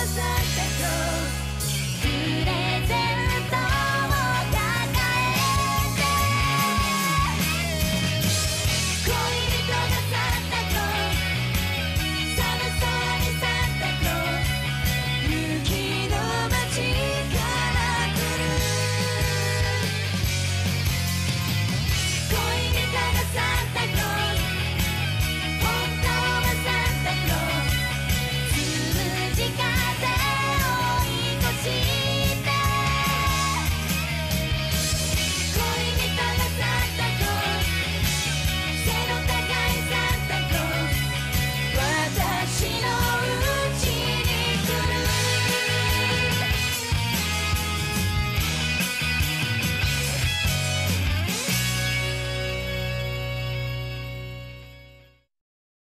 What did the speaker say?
was that?